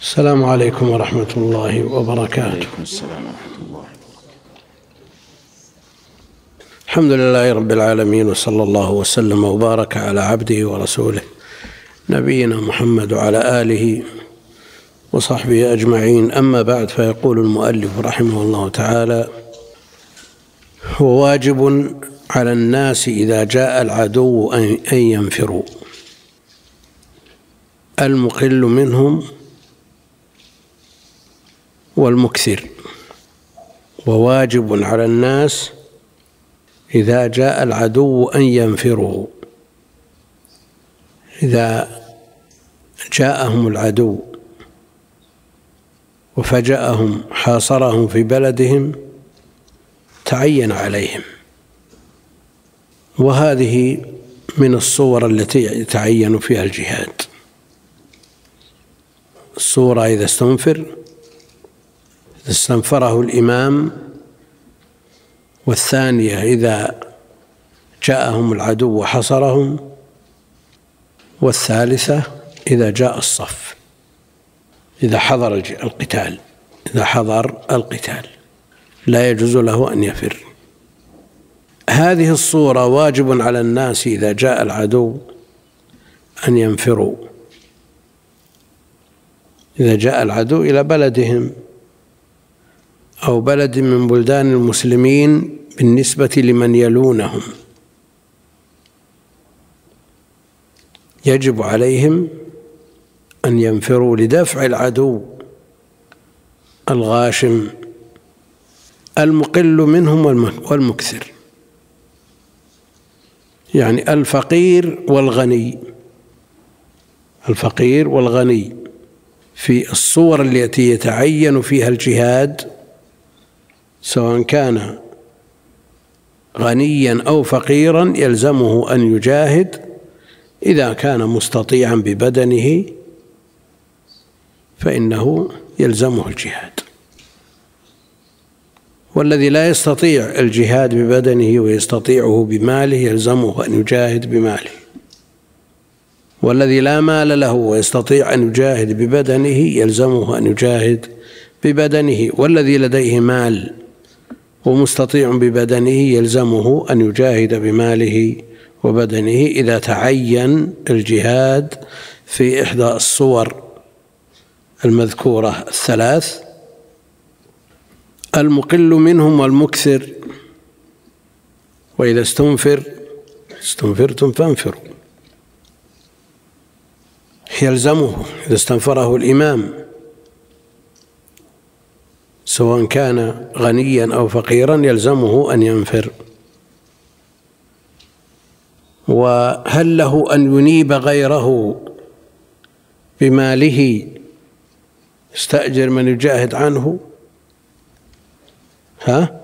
السلام عليكم ورحمة الله وبركاته. عليكم السلام ورحمة الله الحمد لله رب العالمين وصلى الله وسلم وبارك على عبده ورسوله نبينا محمد وعلى آله وصحبه أجمعين. أما بعد فيقول المؤلف رحمه الله تعالى هو واجب على الناس إذا جاء العدو أن ينفروا. المقل منهم والمكثر. وواجب على الناس إذا جاء العدو أن ينفروا. إذا جاءهم العدو وفجأهم حاصرهم في بلدهم تعين عليهم. وهذه من الصور التي يتعين فيها الجهاد. الصورة إذا استنفر استنفره الإمام والثانية إذا جاءهم العدو وحصرهم والثالثة إذا جاء الصف إذا حضر القتال إذا حضر القتال. لا يجوز له أن يفر. هذه الصورة واجب على الناس إذا جاء العدو أن ينفروا. إذا جاء العدو إلى بلدهم. أو بلد من بلدان المسلمين بالنسبة لمن يلونهم. يجب عليهم أن ينفروا لدفع العدو الغاشم المقل منهم والمكثر. يعني الفقير والغني. الفقير والغني في الصور التي يتعين فيها الجهاد سواء كان غنيا أو فقيرا يلزمه أن يجاهد إذا كان مستطيعا ببدنه فإنه يلزمه الجهاد. والذي لا يستطيع الجهاد ببدنه ويستطيعه بماله يلزمه أن يجاهد بماله. والذي لا مال له ويستطيع أن يجاهد ببدنه يلزمه أن يجاهد ببدنه. والذي لديه مال ومستطيع ببدنه يلزمه أن يجاهد بماله وبدنه إذا تعين الجهاد في إحدى الصور المذكورة الثلاث. المقل منهم والمكثر وإذا استنفر استنفرتم فانفروا. يلزمه إذا استنفره الإمام. سواء كان غنيا أو فقيرا يلزمه أن ينفر. وهل له أن ينيب غيره بماله؟ يستاجر من يجاهد عنه. ها؟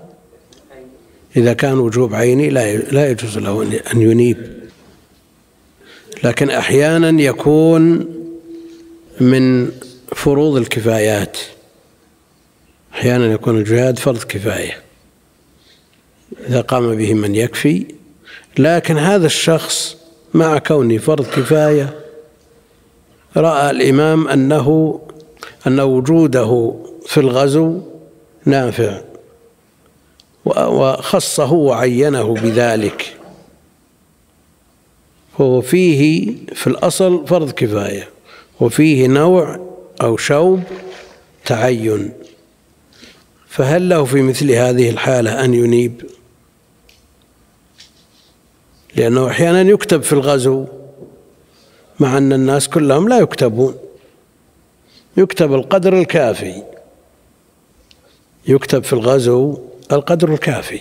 إذا كان وجوب عيني لا لا يجوز له أن ينيب. لكن أحيانا يكون من فروض الكفايات. أحيانا يكون الجهاد فرض كفاية. إذا قام به من يكفي لكن هذا الشخص مع كونه فرض كفاية رأى الإمام أنه أن وجوده في الغزو نافع وخصه وعينه بذلك. فهو فيه في الأصل فرض كفاية وفيه نوع أو شوب تعين. فهل له في مثل هذه الحالة أن ينيب؟ لأنه أحيانا يكتب في الغزو مع أن الناس كلهم لا يكتبون. يكتب القدر الكافي. يكتب في الغزو القدر الكافي.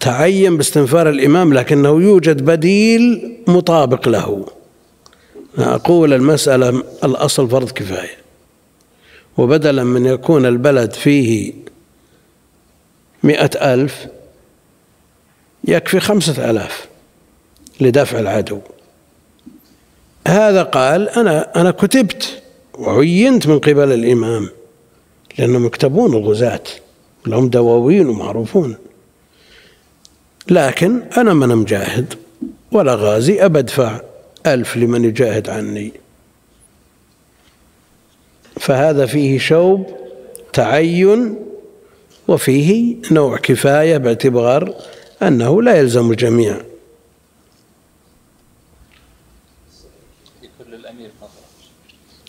تعين باستنفار الإمام لكنه يوجد بديل مطابق له. أقول المسألة الأصل فرض كفاية. وبدلا من يكون البلد فيه مئة ألف يكفي خمسة ألاف لدفع العدو. هذا قال أنا أنا كتبت وعينت من قبل الإمام لأنهم يكتبون الغزاة لهم دواوين ومعروفون. لكن أنا من مجاهد ولا غازي أبدفع ألف لمن يجاهد عني. فهذا فيه شوب تعين وفيه نوع كفاية باعتبار أنه لا يلزم الجميع.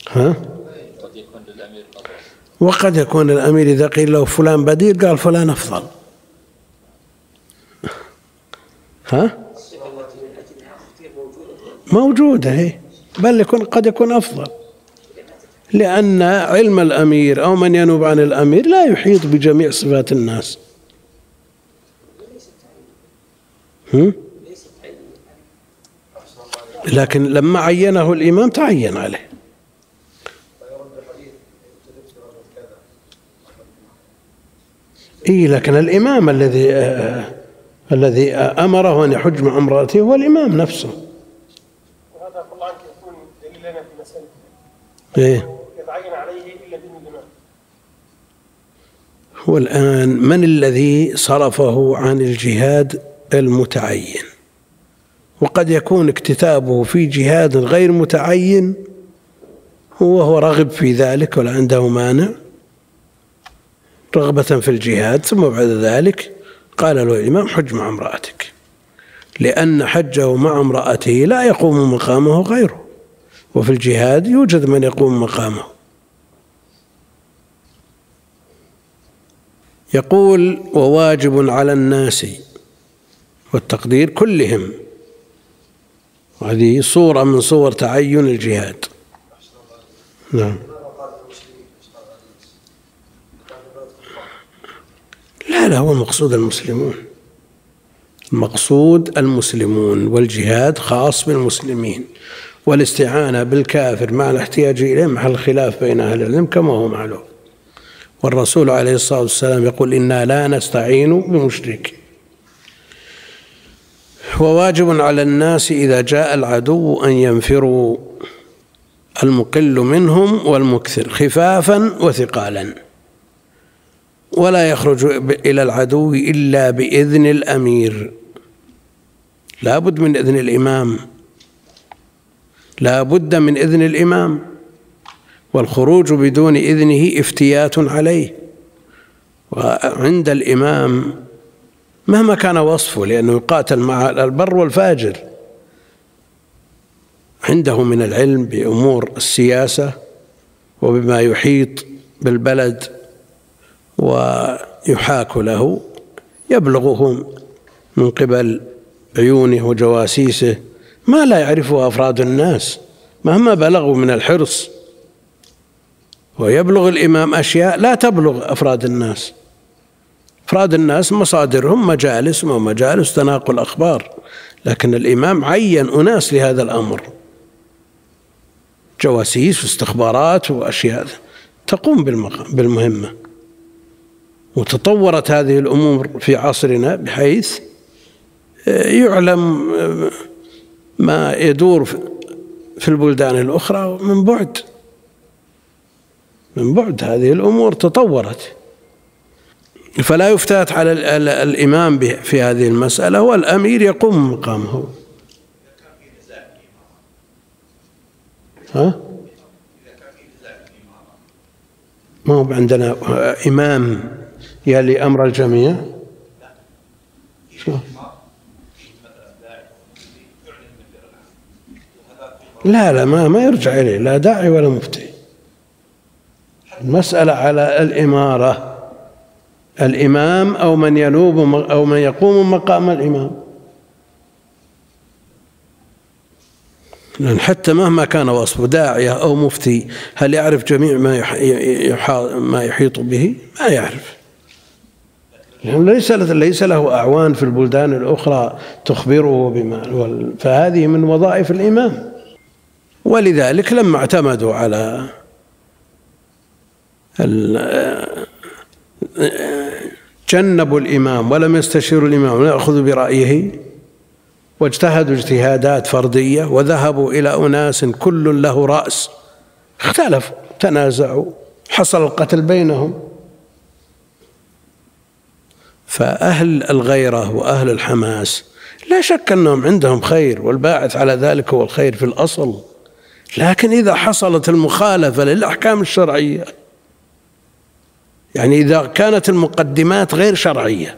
ها؟ قد يكون للأمير وقد يكون الأمير إذا قيل له فلان بديل قال فلان أفضل. ها؟ موجودة هي بل يكون قد يكون أفضل. لأن علم الأمير أو من ينوب عن الأمير لا يحيط بجميع صفات الناس. هم؟ لكن لما عينه الإمام تعين عليه. إيه لكن الإمام الذي آه الذي أمره أن يحج مع امرأته هو الإمام نفسه. وهذا الله عنك يكون دليل لنا في مسألة. إيه. يتعين عليه إلا الإمام هو الآن من الذي صرفه عن الجهاد المتعين؟ وقد يكون اكتتابه في جهاد غير متعين وهو رغب في ذلك ولا عنده مانع؟ رغبة في الجهاد ثم بعد ذلك قال له الإمام حج مع امرأتك لأن حجه مع امرأته لا يقوم مقامه غيره وفي الجهاد يوجد من يقوم مقامه. يقول وواجب على الناس والتقدير كلهم. وهذه صورة من صور تعين الجهاد. نعم. لا لا هو المقصود المسلمون. المقصود المسلمون والجهاد خاص بالمسلمين. والاستعانة بالكافر مع الاحتياج إليه محل خلاف بين أهل العلم كما هو معلوم. والرسول عليه الصلاة والسلام يقول إنا لا نستعين بمشرك. وواجب على الناس إذا جاء العدو أن ينفروا المقل منهم والمكثر خفافا وثقالا. ولا يخرج إلى العدو إلا بإذن الأمير. لا بد من إذن الإمام. لا بد من إذن الإمام. والخروج بدون إذنه افتيات عليه. وعند الإمام مهما كان وصفه لأنه يقاتل مع البر والفاجر. عنده من العلم بأمور السياسة وبما يحيط بالبلد ويحاك له يبلغهم من قبل عيونه وجواسيسه ما لا يعرفه أفراد الناس مهما بلغوا من الحرص. ويبلغ الإمام أشياء لا تبلغ أفراد الناس. أفراد الناس مصادرهم مجالس ومجالس تناقل أخبار لكن الإمام عين أناس لهذا الأمر. جواسيس واستخبارات وأشياء تقوم بالمهمة. وتطورت هذه الأمور في عصرنا بحيث آه، يعلم آه، ما يدور في البلدان الأخرى من بعد. من بعد هذه الأمور تطورت فلا يفتات على الإمام في هذه المسألة والأمير يقوم مقامه ها؟ ما هو عندنا إمام يلي أمر الجميع؟ لا لا ما ما يرجع إليه لا داعي ولا مفتي المسألة على الإمارة. الإمام أو من ينوب أو من يقوم مقام الإمام. لأن حتى مهما كان وصفه داعية أو مفتي هل يعرف جميع ما ما يحيط به؟ ما يعرف. يعني ليس ليس له أعوان في البلدان الأخرى تخبره بما فهذه من وظائف الإمام. ولذلك لما اعتمدوا على جنبوا الإمام ولم يستشيروا الإمام ولم يأخذوا برأيه. واجتهدوا اجتهادات فردية وذهبوا إلى أناس كل له رأس. اختلفوا تنازعوا حصل القتل بينهم. فأهل الغيرة وأهل الحماس لا شك أنهم عندهم خير والباعث على ذلك هو الخير في الأصل. لكن إذا حصلت المخالفة للأحكام الشرعية يعني إذا كانت المقدمات غير شرعية.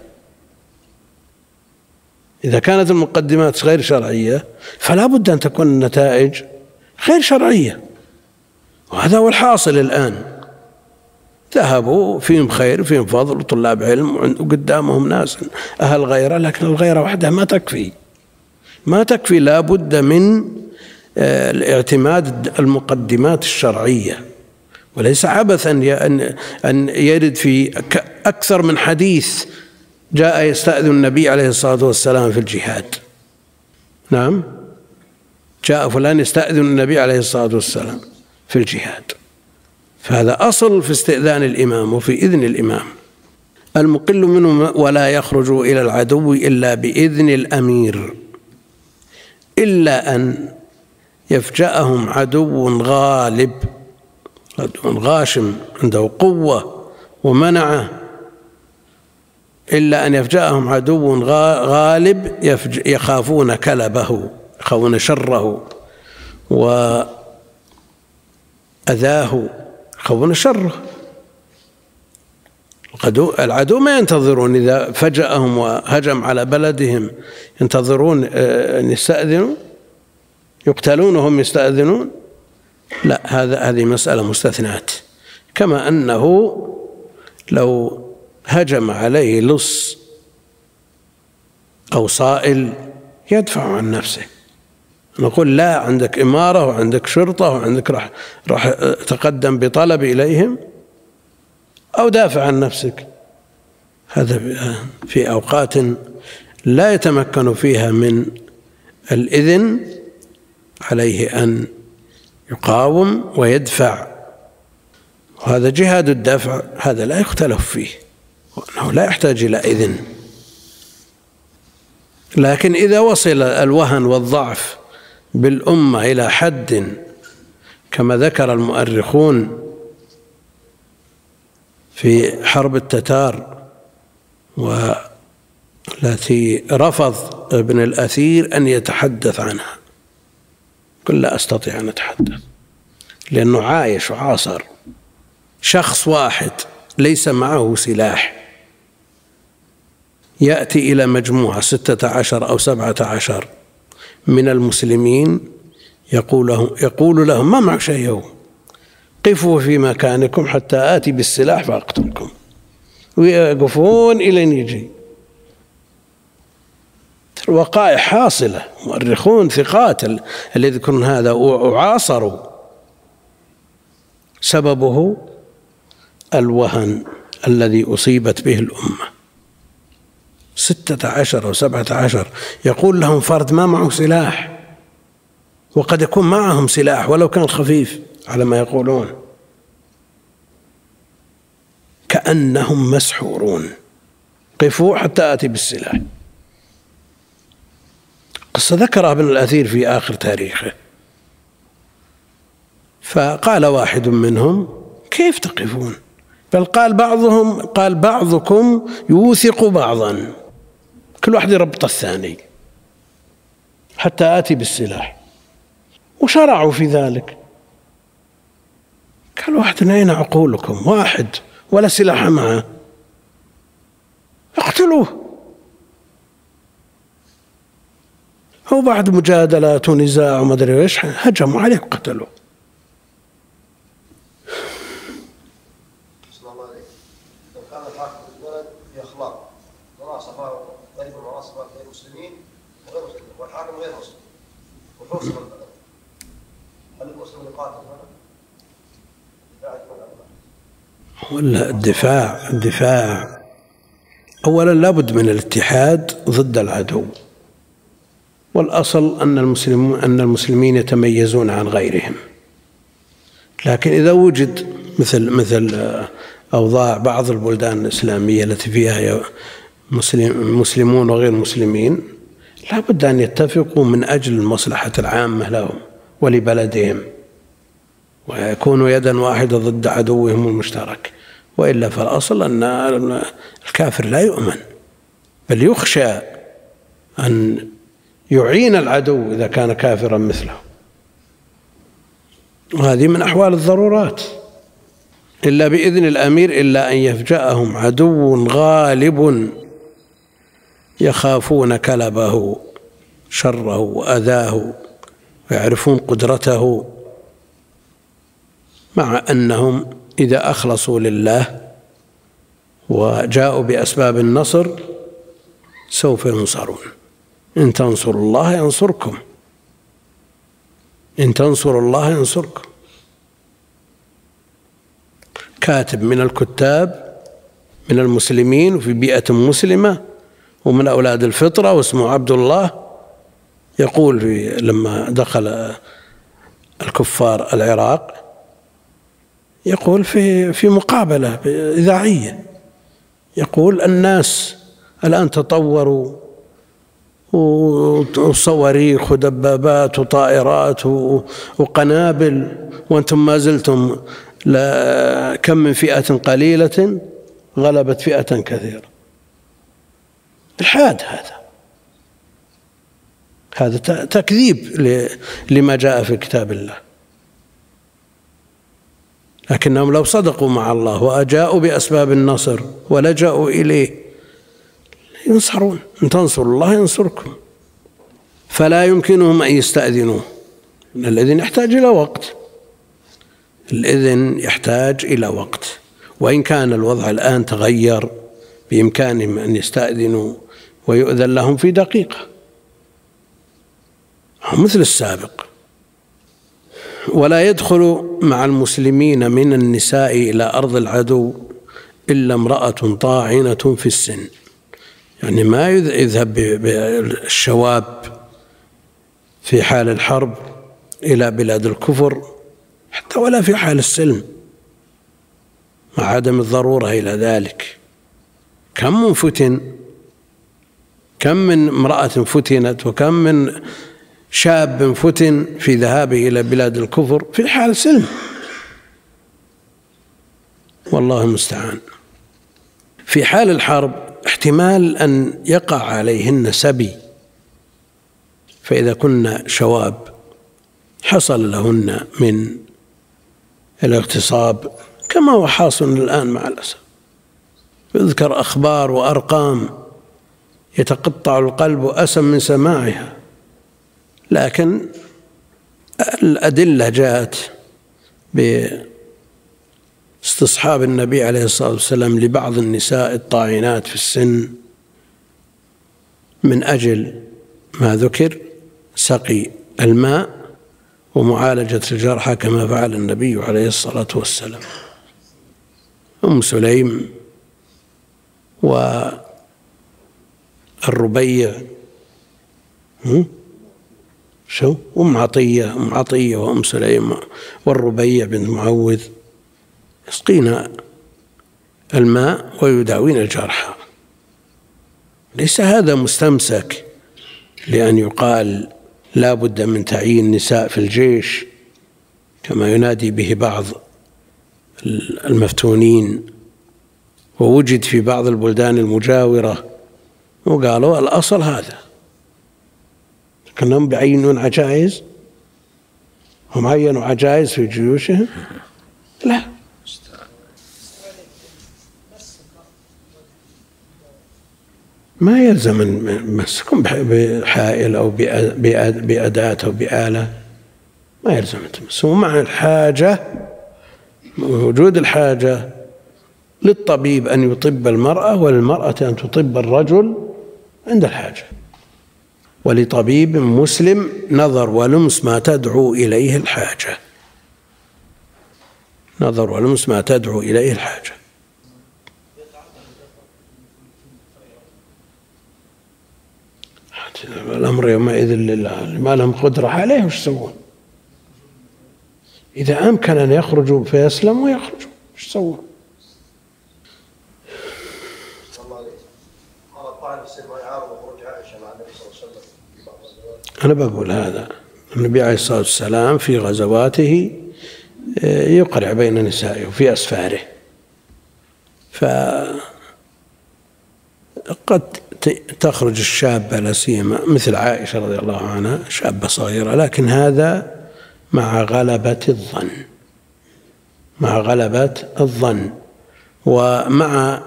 إذا كانت المقدمات غير شرعية فلا بد أن تكون النتائج غير شرعية. وهذا هو الحاصل الآن. ذهبوا فيهم خير فيهم فضل وطلاب علم وقدامهم ناس أهل غيرة لكن الغيرة وحدها ما تكفي. ما تكفي لا بد من آه، الاعتماد المقدمات الشرعية. وليس عبثا أن يرد في أكثر من حديث جاء يستأذن النبي عليه الصلاة والسلام في الجهاد. نعم؟ جاء فلان يستأذن النبي عليه الصلاة والسلام في الجهاد. فهذا أصل في استئذان الإمام وفي إذن الإمام. المقل منه ولا يخرج إلى العدو إلا بإذن الأمير. إلا أن يفجأهم عدو غالب. غاشم عنده قوة ومنعه إلا أن يفجأهم عدو غالب يخافون كلبه يخافون شره وأذاه يخافون شره. العدو ما ينتظرون إذا فجأهم وهجم على بلدهم ينتظرون آه، أن يستأذنوا يقتلون وهم يستأذنون. لا هذا هذه مسألة مستثنات كما أنه لو هجم عليه لص أو صائل يدفع عن نفسه. نقول لا عندك إمارة وعندك شرطة وعندك راح راح تقدم بطلب إليهم أو دافع عن نفسك. هذا في أوقات لا يتمكن فيها من الإذن عليه أن يقاوم ويدفع. وهذا جهاد الدفع هذا لا يختلف فيه وأنه لا يحتاج إلى إذن. لكن إذا وصل الوهن والضعف بالأمة إلى حد كما ذكر المؤرخون في حرب التتار والتي رفض ابن الأثير أن يتحدث عنها. قل لا أستطيع أن أتحدث. لأنه عايش وعاصر. شخص واحد ليس معه سلاح. يأتي إلى مجموعة ستة عشر أو سبعة عشر من المسلمين يقول لهم, يقول لهم ما معك شيء قفوا في مكانكم حتى آتي بالسلاح فأقتلكم. ويقفون إلى يجي. الوقائع حاصلة مؤرخون ثقات اللي يذكرون هذا وعاصروا سببه الوهن الذي أصيبت به الأمة. ستة عشر أو سبعة عشر يقول لهم فرد ما معه سلاح وقد يكون معهم سلاح ولو كان خفيف على ما يقولون. كأنهم مسحورون قفوا حتى آتي بالسلاح. قصة ذكرها ابن الأثير في آخر تاريخه. فقال واحد منهم كيف تقفون؟ بل قال بعضهم قال بعضكم يوثق بعضا. كل واحد يربط الثاني حتى آتي بالسلاح. وشرعوا في ذلك. قال واحد أين عقولكم؟ واحد ولا سلاح معه. اقتلوه. هو بعد مجادلات ونزاع وما أدري إيش هجموا عليه وقتلوه. ولا الدفاع الدفاع. اولا لابد من الاتحاد ضد العدو. والأصل أن المسلمون أن المسلمين يتميزون عن غيرهم. لكن إذا وجد مثل مثل أوضاع بعض البلدان الإسلامية التي فيها مسلم مسلمون وغير مسلمين لا بد أن يتفقوا من أجل المصلحة العامة لهم ولبلدهم ويكونوا يدا واحدة ضد عدوهم المشترك. وإلا فالأصل أن الكافر لا يؤمن بل يخشى أن يعين العدو إذا كان كافرا مثله. وهذه من أحوال الضرورات. إلا بإذن الأمير إلا أن يفجأهم عدو غالب يخافون كلبه شره وأذاه ويعرفون قدرته مع أنهم إذا أخلصوا لله وجاءوا بأسباب النصر سوف ينصرون. إن تنصروا الله ينصركم. إن تنصروا الله ينصركم. كاتب من الكتاب من المسلمين في بيئة مسلمة ومن أولاد الفطرة واسمه عبد الله يقول في لما دخل الكفار العراق يقول في في مقابلة إذاعية. يقول الناس الآن تطوروا وصواريخ ودبابات وطائرات وقنابل وأنتم ما زلتم كم من فئة قليلة غلبت فئة كثيرة. الحاد هذا. هذا تكذيب لما جاء في كتاب الله. لكنهم لو صدقوا مع الله وأجاءوا بأسباب النصر ولجأوا إليه ينصرون. إن تنصروا الله ينصركم. فلا يمكنهم أن يستأذنوه الإذن يحتاج إلى وقت. الإذن يحتاج إلى وقت. وإن كان الوضع الآن تغير بإمكانهم أن يستأذنوا ويؤذن لهم في دقيقة. مثل السابق. ولا يدخل مع المسلمين من النساء إلى أرض العدو إلا امرأة طاعنة في السن. يعني ما يذهب بالشواب في حال الحرب إلى بلاد الكفر حتى ولا في حال السلم مع عدم الضرورة إلى ذلك. كم من فتن كم من امرأة فتنت وكم من شاب فتن في ذهابه إلى بلاد الكفر في حال سلم والله المستعان. في حال الحرب احتمال أن يقع عليهن سبي فإذا كن شواب حصل لهن من الاغتصاب كما هو حاصل الآن مع الأسف. يذكر أخبار وأرقام يتقطع القلب أسم من سماعها لكن الأدلة جاءت باستصحاب النبي عليه الصلاة والسلام لبعض النساء الطاعنات في السن من أجل ما ذكر سقي الماء ومعالجة الجرحى كما فعل النبي عليه الصلاة والسلام. أم سليم والربيع شو؟ أم عطية أم عطية وأم سليم والربيع بن معوذ. يسقينا الماء ويداوين الجرحى ليس هذا مستمسك لأن يقال لا بد من تعيين نساء في الجيش كما ينادي به بعض المفتونين. ووجد في بعض البلدان المجاورة وقالوا الأصل هذا. كانهم بيعينون عجائز؟ هم عينوا عجائز في جيوشهم؟ لا. ما يلزم مسكم بحائل أو بأداة أو بآلة. ما يلزم تمس ومع الحاجة وجود الحاجة للطبيب أن يطب المرأة وللمرأة أن تطب الرجل عند الحاجة. ولطبيب مسلم نظر ولمس ما تدعو إليه الحاجة. نظر ولمس ما تدعو إليه الحاجة. الأمر يومئذ لله ما لهم قدرة عليه وش يسوون؟ إذا أمكن أن يخرجوا فيسلموا يخرجوا وش يسوون؟ أنا بقول هذا. النبي عليه الصلاة والسلام في غزواته آه، يقرع بين نسائه في أسفاره. فقد تخرج الشابة لا سيما مثل عائشة رضي الله عنها شابة صغيرة لكن هذا مع غلبة الظن مع غلبة الظن ومع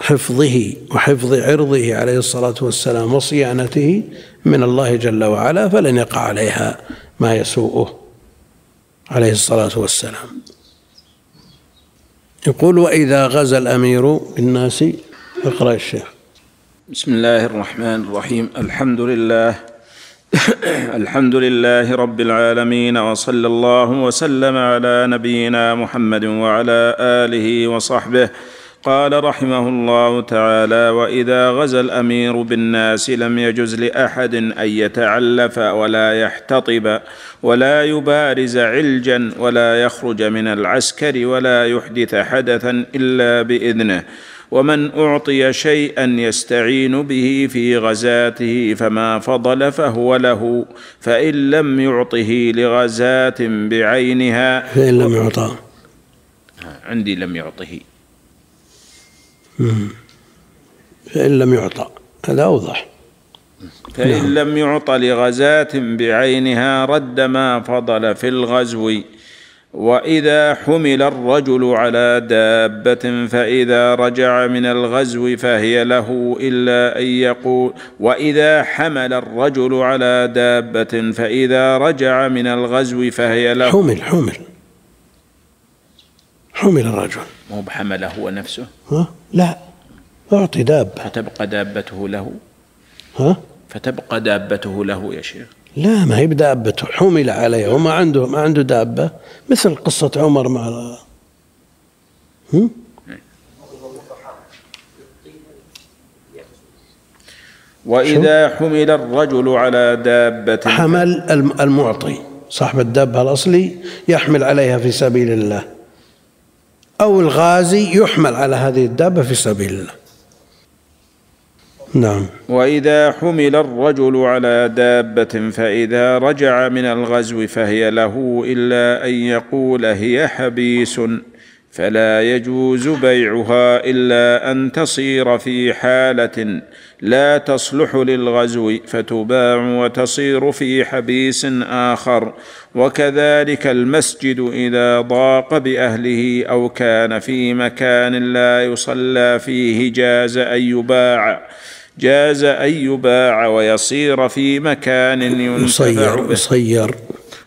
حفظه وحفظ عرضه عليه الصلاة والسلام وصيانته من الله جل وعلا فلن يقع عليها ما يسوءه عليه الصلاة والسلام. يقول وإذا غزا الأمير بالناس اقرأ الشيخ. بسم الله الرحمن الرحيم الحمد لله الحمد لله رب العالمين وصلى الله وسلم على نبينا محمد وعلى اله وصحبه قال رحمه الله تعالى واذا غزا الامير بالناس لم يجز لاحد ان يتعلف ولا يحتطب ولا يبارز علجا ولا يخرج من العسكر ولا يحدث حدثا الا باذنه ومن أعطي شيئا يستعين به في غزاته فما فضل فهو له فإن لم يعطه لغزاة بعينها. فإن لم يعطى. عندي لم يعطه. فإن لم يعطى. هذا أوضح. فإن نعم. لم يعط لغزاة بعينها رد ما فضل في الغزو. وإذا حمل الرجل على دابة فإذا رجع من الغزو فهي له إلا أن يقول وإذا حمل الرجل على دابة فإذا رجع من الغزو فهي له. حمل حمل. حمل الرجل. مو بحمله هو نفسه؟ ها؟ لا. أعطي دابة. فتبقى دابته له. ها؟ فتبقى دابته له يا شيخ. لا ما هي بدابته حمل عليها وما عنده ما عنده دابة. مثل قصة عمر مع هم؟ وإذا حمل الرجل على دابة حمل الم- المعطي. صاحب الدابة الأصلي يحمل عليها في سبيل الله أو الغازي يحمل على هذه الدابة في سبيل الله. نعم. وإذا حمل الرجل على دابة فإذا رجع من الغزو فهي له إلا أن يقول هي حبيس فلا يجوز بيعها إلا أن تصير في حالة لا تصلح للغزو فتباع وتصير في حبيس آخر. وكذلك المسجد إذا ضاق بأهله أو كان في مكان لا يصلى فيه جاز أن يباع. جاز أن يباع ويصير في مكان ينتفع يصير به. يصير.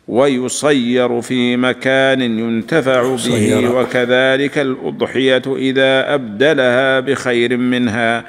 ويصير في مكان ينتفع به. وكذلك الأضحية إذا أبدلها بخير منها.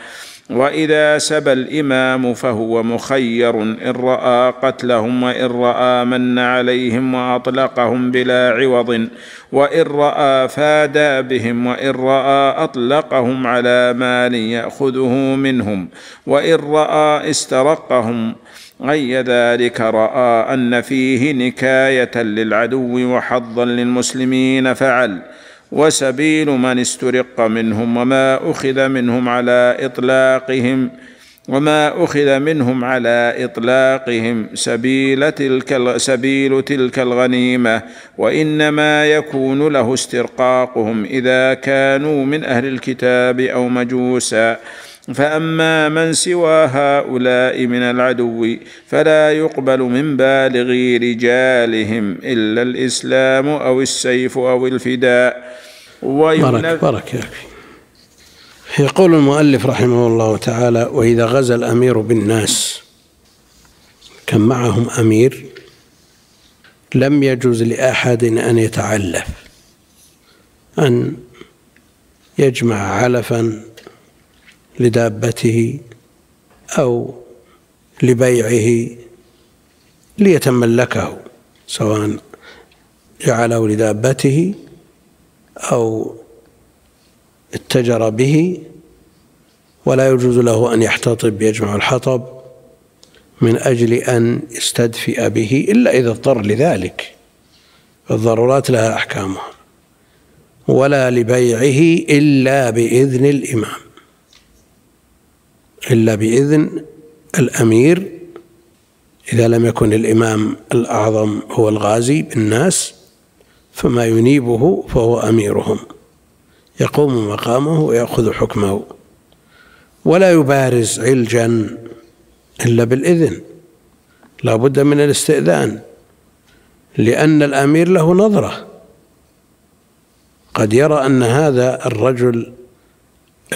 وإذا سبى الإمام فهو مخير إن رأى قتلهم وإن رأى من عليهم وأطلقهم بلا عوض وإن رأى فادى بهم وإن رأى أطلقهم على مال يأخذه منهم وإن رأى استرقهم غي ذلك رأى أن فيه نكاية للعدو وحظا للمسلمين فعل وسبيل من استرق منهم وما أخذ منهم على إطلاقهم وما أخذ منهم على إطلاقهم سبيل تلك سبيل تلك الغنيمة وإنما يكون له استرقاقهم إذا كانوا من أهل الكتاب أو مجوسا فأما من سوى هؤلاء من العدو فلا يقبل من بالغي رجالهم إلا الإسلام أو السيف أو الفداء. بارك بارك يقول المؤلف رحمه الله تعالى وإذا غزا الأمير بالناس كان معهم أمير لم يجوز لأحد أن يتعلف أن يجمع علفا لدابته أو لبيعه ليتملكه سواء جعله لدابته أو اتجر به. ولا يجوز له أن يحتطب يجمع الحطب من أجل أن يستدفئ به إلا إذا اضطر لذلك. الضرورات لها أحكامها ولا لبيعه إلا بإذن الإمام. إلا بإذن الأمير إذا لم يكن الإمام الأعظم هو الغازي بالناس فما ينيبه فهو أميرهم. يقوم مقامه ويأخذ حكمه. ولا يبارز علجا إلا بالإذن. لا بد من الاستئذان لأن الأمير له نظرة. قد يرى أن هذا الرجل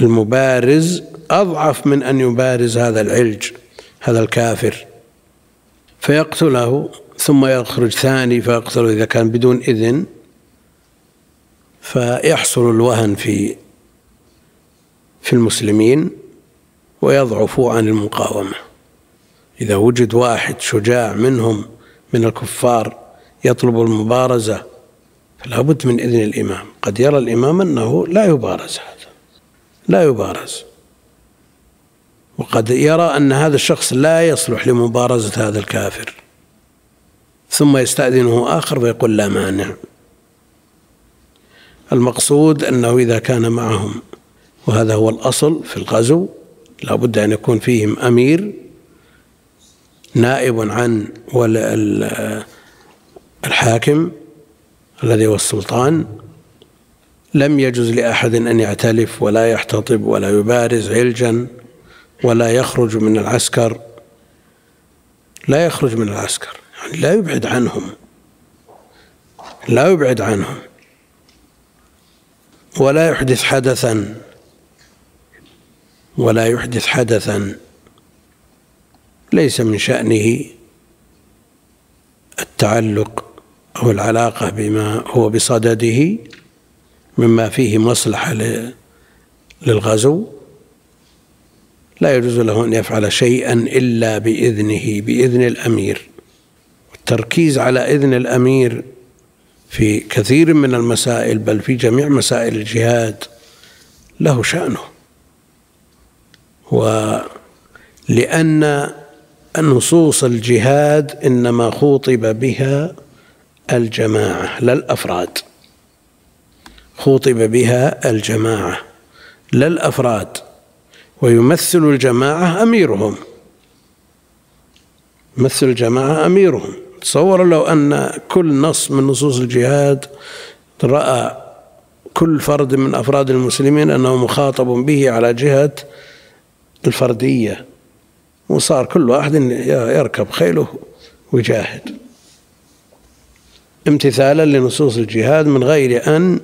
المبارز أضعف من أن يبارز هذا العلج هذا الكافر. فيقتله ثم يخرج ثاني فيقتله إذا كان بدون إذن فيحصل الوهن في في المسلمين ويضعفوا عن المقاومة. إذا وجد واحد شجاع منهم من الكفار يطلب المبارزة فلا بد من إذن الإمام. قد يرى الإمام أنه لا يبارز هذا لا يبارز. وقد يرى أن هذا الشخص لا يصلح لمبارزة هذا الكافر. ثم يستأذنه آخر ويقول لا مانع. المقصود أنه إذا كان معهم وهذا هو الأصل في الغزو لا بد أن يكون فيهم أمير نائب عن الحاكم الذي هو السلطان. لم يجوز لأحد أن يعتلف ولا يحتطب ولا يبارز علجا ولا يخرج من العسكر. لا يخرج من العسكر. يعني لا يبعد عنهم. لا يبعد عنهم. ولا يحدث حدثا. ولا يحدث حدثا. ليس من شأنه التعلق أو العلاقة بما هو بصدده. مما فيه مصلحة للغزو لا يجوز له أن يفعل شيئا إلا بإذنه بإذن الأمير. التركيز على إذن الأمير في كثير من المسائل بل في جميع مسائل الجهاد له شأنه. ولأن نصوص الجهاد إنما خوطب بها الجماعة لا الأفراد. خوطب بها الجماعة لا الأفراد ويمثل الجماعة أميرهم. يمثل الجماعة أميرهم. تصور لو أن كل نص من نصوص الجهاد رأى كل فرد من أفراد المسلمين أنه مخاطب به على جهة الفردية وصار كل واحد يركب خيله ويجاهد. امتثالا لنصوص الجهاد من غير أن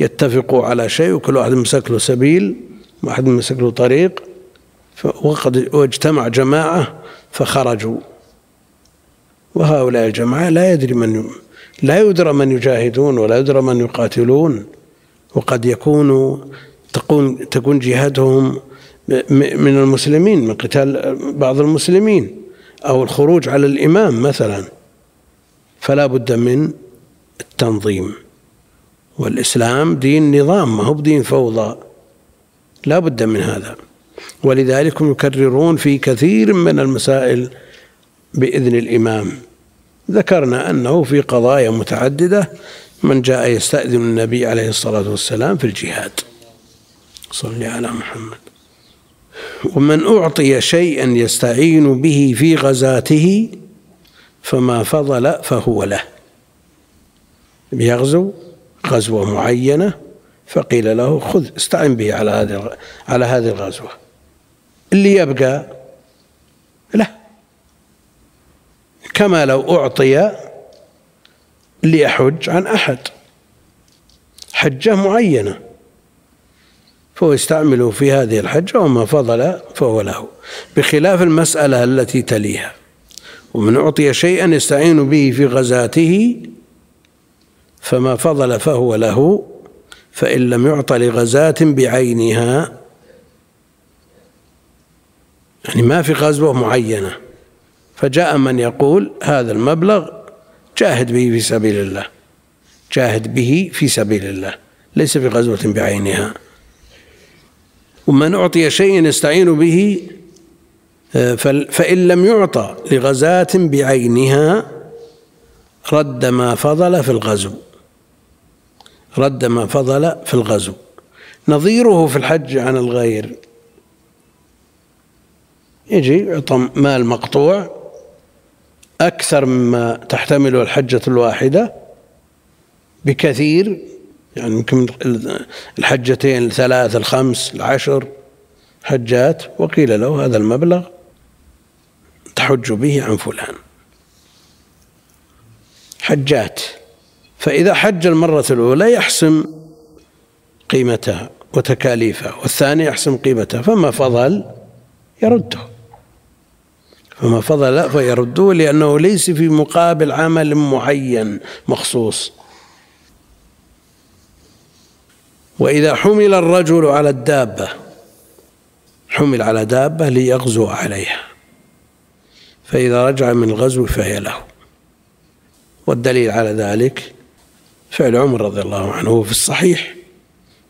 يتفقوا على شيء وكل واحد مسك له سبيل واحد مسك له طريق وقد واجتمع جماعة فخرجوا. وهؤلاء الجماعة لا يدري من لا يدرى من يجاهدون ولا يدرى من يقاتلون. وقد يكون تكون تكون جهادهم من المسلمين من قتال بعض المسلمين أو الخروج على الإمام مثلا. فلا بد من التنظيم. والإسلام دين نظام ما هو بدين فوضى. لا بد من هذا. ولذلك يكررون في كثير من المسائل بإذن الإمام. ذكرنا أنه في قضايا متعددة من جاء يستأذن النبي عليه الصلاة والسلام في الجهاد. صل على محمد. ومن أعطي شيئا يستعين به في غزاته فما فضل فهو له. يغزو؟ غزوة معينة فقيل له خذ استعن به على هذه على هذه الغزوة. اللي يبقى له كما لو أعطي ليحج عن أحد. حجة معينة. فهو يستعمله في هذه الحجة وما فضل فهو له. بخلاف المسألة التي تليها. ومن أعطي شيئا يستعين به في غزاته فما فضل فهو له فإن لم يعط لغزاة بعينها. يعني ما في غزوة معينة. فجاء من يقول هذا المبلغ جاهد به في سبيل الله جاهد به في سبيل الله ليس في غزوة بعينها. ومن أعطي شيء يستعين به فإن لم يعطى لغزاة بعينها رد ما فضل في الغزو. رد ما فضل في الغزو. نظيره في الحج عن الغير. يجي يعطى مال مقطوع أكثر مما تحتمله الحجة الواحدة بكثير يعني يمكن الحجتين الثلاث الخمس العشر حجات وقيل له هذا المبلغ تحج به عن فلان. حجات. فإذا حج المرة الأولى يحسم قيمتها وتكاليفها والثاني يحسم قيمتها فما فضل يرده. فما فضل فيرده لأنه ليس في مقابل عمل معين مخصوص. وإذا حمل الرجل على الدابة حمل على دابة ليغزو عليها. فإذا رجع من الغزو فهي له. والدليل على ذلك فعل عمر رضي الله عنه في الصحيح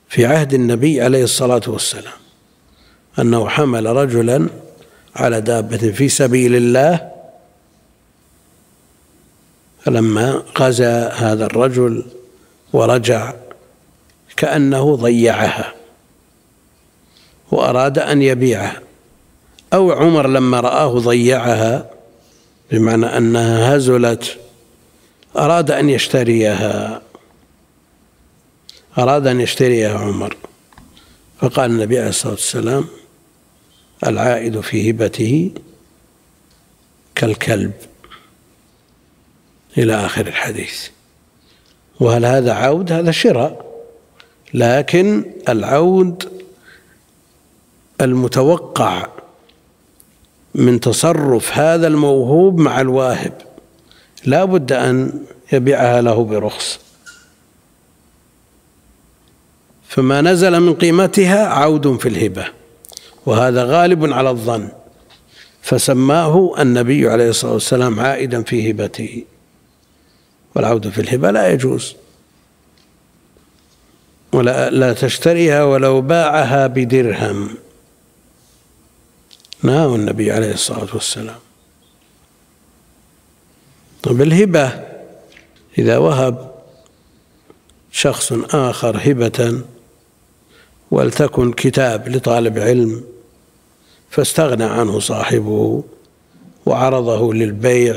في عهد النبي عليه الصلاة والسلام أنه حمل رجلا على دابة في سبيل الله فلما غزا هذا الرجل ورجع كأنه ضيعها وأراد أن يبيعها. أو عمر لما رآه ضيعها بمعنى أنها هزلت أراد أن يشتريها. أراد أن يشتريها عمر. فقال النبي عليه الصلاة والسلام العائد في هبته كالكلب. إلى آخر الحديث. وهل هذا عود؟ هذا شراء. لكن العود المتوقع من تصرف هذا الموهوب مع الواهب. لا بد أن يبيعها له برخص. فما نزل من قيمتها عود في الهبة وهذا غالب على الظن فسماه النبي عليه الصلاة والسلام عائدا في هبته. والعود في الهبة لا يجوز. ولا لا تشتريها ولو باعها بدرهم. نهى النبي عليه الصلاة والسلام. طيب الهبة إذا وهب شخص آخر هبة ولتكن كتاب لطالب علم فاستغنى عنه صاحبه وعرضه للبيع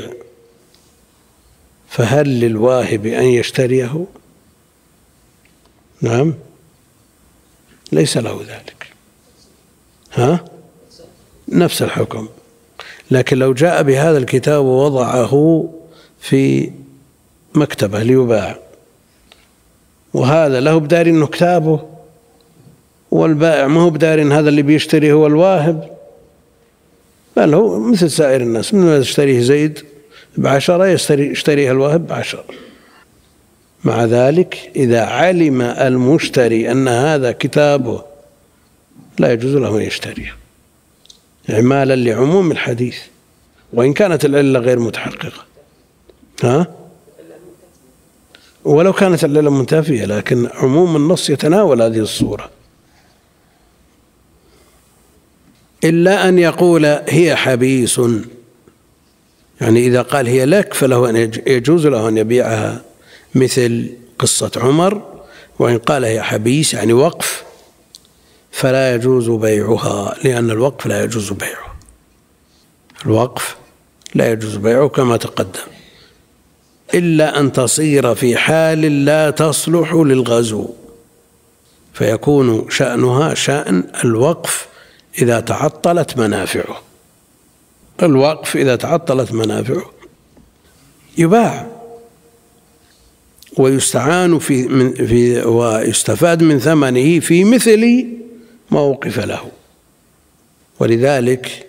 فهل للواهب أن يشتريه؟ نعم. ليس له ذلك. ها؟ نفس الحكم. لكن لو جاء بهذا الكتاب ووضعه في مكتبة ليباع وهذا له بدار إنه كتابه. والبائع ما هو بدار هذا اللي بيشتري هو الواهب. بل هو مثل سائر الناس من يشتريه زيد بعشرة يشتري يشتريها الواهب بعشرة. مع ذلك إذا علم المشتري أن هذا كتابه لا يجوز له أن يشتريه. إعمالا لعموم الحديث. وإن كانت العلة غير متحققة. ها؟ ولو كانت العلة منتفية لكن عموم النص يتناول هذه الصورة. إلا أن يقول هي حبيس. يعني إذا قال هي لك فله أن يجوز له أن يبيعها مثل قصة عمر وإن قال هي حبيس يعني وقف فلا يجوز بيعها لأن الوقف لا يجوز بيعه. الوقف لا يجوز بيعه كما تقدم. إلا أن تصير في حال لا تصلح للغزو. فيكون شأنها شأن الوقف إذا تعطلت منافعه. الوقف إذا تعطلت منافعه يباع ويستعان في من في ويستفاد من ثمنه في مثل ما وقف له. ولذلك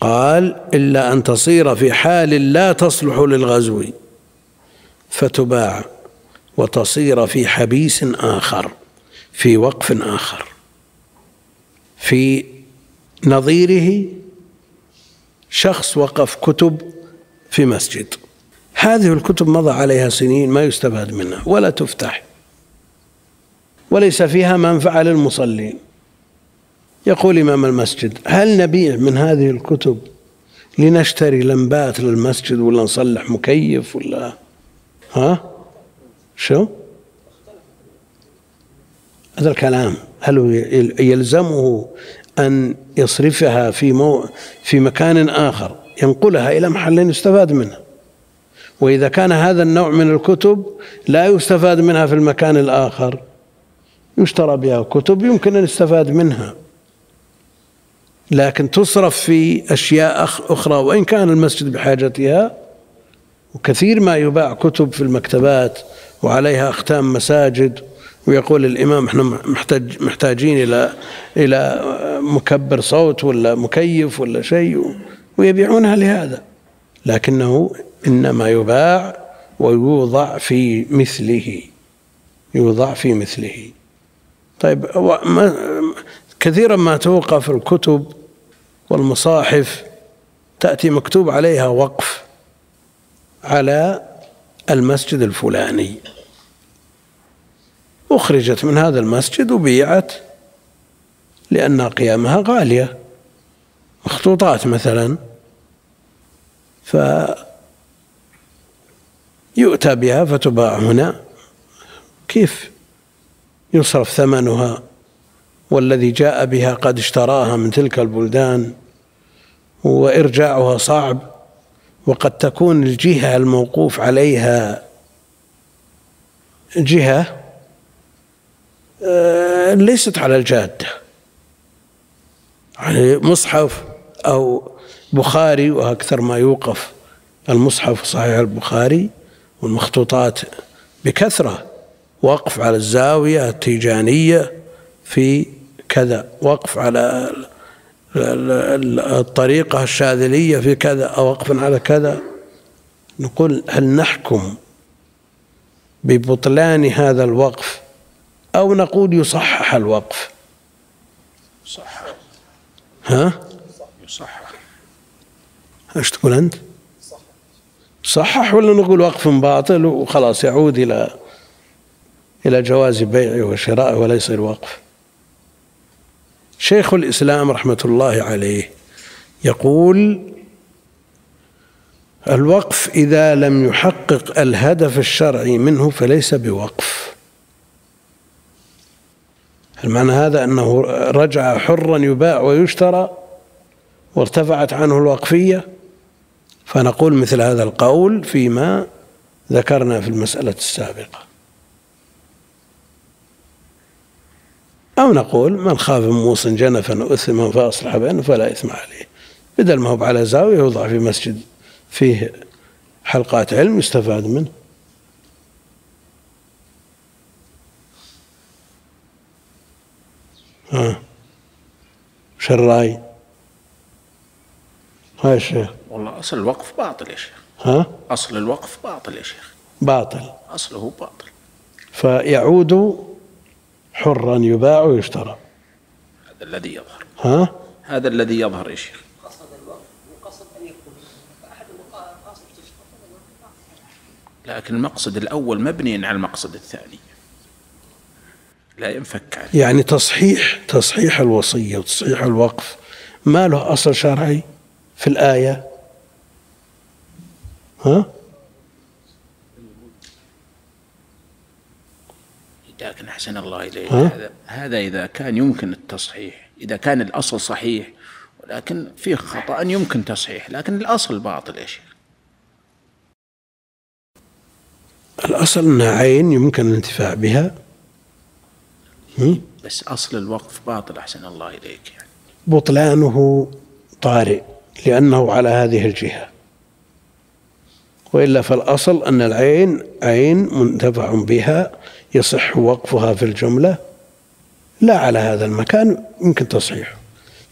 قال إلا أن تصير في حال لا تصلح للغزو فتباع وتصير في حبيس آخر في وقف آخر. في نظيره شخص وقف كتب في مسجد. هذه الكتب مضى عليها سنين ما يستفاد منها ولا تفتح وليس فيها منفعة للمصلين. يقول إمام المسجد هل نبيع من هذه الكتب لنشتري لمبات للمسجد ولا نصلح مكيف ولا؟ ها؟ شو؟ هذا الكلام. هل يلزمه أن يصرفها في مو في مكان آخر ينقلها إلى محل يستفاد منها وإذا كان هذا النوع من الكتب لا يستفاد منها في المكان الآخر يشترى بها كتب يمكن أن يستفاد منها. لكن تصرف في أشياء أخرى وإن كان المسجد بحاجتها وكثير ما يباع كتب في المكتبات وعليها أختام مساجد ويقول الإمام إحنا محتاج محتاجين إلى إلى مكبر صوت ولا مكيف ولا شيء ويبيعونها لهذا. لكنه إنما يباع ويوضع في مثله يوضع في مثله. طيب كثيرا ما توقف الكتب والمصاحف تأتي مكتوب عليها وقف على المسجد الفلاني. أخرجت من هذا المسجد وبيعت لأن قيامها غالية مخطوطات مثلا. ف يؤتى بها فتباع هنا. كيف يصرف ثمنها؟ والذي جاء بها قد اشتراها من تلك البلدان وإرجاعها صعب وقد تكون الجهة الموقوف عليها. جهة ليست على الجادة يعني مصحف أو بخاري وأكثر ما يوقف المصحف صحيح البخاري والمخطوطات بكثرة. وقف على الزاوية التيجانية في كذا. وقف على الطريقة الشاذلية في كذا. أو وقف على كذا. نقول هل نحكم ببطلان هذا الوقف أو نقول يصحح الوقف. صح ها؟ يصحح إيش تقول أنت؟ صحح ولا نقول وقف باطل وخلاص يعود إلى إلى جواز بيعه وشرائه ولا يصير وقف شيخ الإسلام رحمة الله عليه يقول الوقف إذا لم يحقق الهدف الشرعي منه فليس بوقف. المعنى هذا أنه رجع حرا يباع ويشترى وارتفعت عنه الوقفية فنقول مثل هذا القول فيما ذكرنا في المسألة السابقة. أو نقول من خاف من موص جنفا وإثما فأصلح بينه فلا إثم عليه. بدل ما هو على زاوية يوضع في مسجد فيه حلقات علم يستفاد منه. ها. الرأي؟ هاي الشيخ والله أصل الوقف باطل يا شيخ. ها؟ أصل الوقف باطل يا شيخ. باطل. أصله باطل. فيعود حرا يباع ويشترى. هذا الذي يظهر. ها؟ هذا الذي يظهر يا شيخ. لكن المقصد الأول مبني على المقصد الثاني. لا ينفك عنه يعني تصحيح تصحيح الوصية وتصحيح الوقف ما له أصل شرعي في الآية ها؟ لكن أحسن الله إليك ها؟ هذا هذا إذا كان يمكن التصحيح إذا كان الأصل صحيح ولكن فيه خطأ يمكن تصحيح لكن الأصل باطل يا شيخ الأصل أنها عين يمكن الانتفاع بها؟ بس أصل الوقف باطل أحسن الله إليك يعني. بطلانه طارئ لأنه على هذه الجهة. وإلا فالأصل أن العين عين منتفع بها يصح وقفها في الجملة لا على هذا المكان يمكن تصحيحه